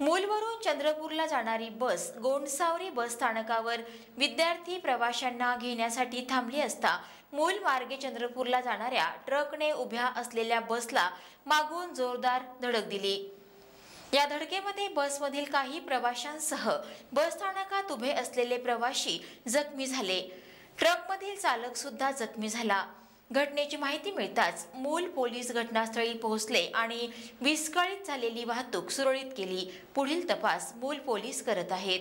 मूलवरून चंद्रपूरला जाणारी बस गोंडसावरी बस स्थानकावर विद्यार्थी प्रवाशांना घेण्यासाठी थांबली असता मूल मार्गे चंद्रपूरला जाणाऱ्या ट्रकने उभ्या असलेल्या बसला मागून जोरदार धडक दिली. या धडकेमध्ये बसमधील काही प्रवाशांसह बस स्थानकात उभे असलेले प्रवाशी जखमी झाले. ट्रकमधील चालक सुद्धा जखमी झाला. घटनेची माहिती मिळताच मूल पोलीस घटनास्थळी पोहोचले आणि विस्कळीत झालेली वाहतूक सुरळीत केली. पुढील तपास मूल पोलीस करत आहेत.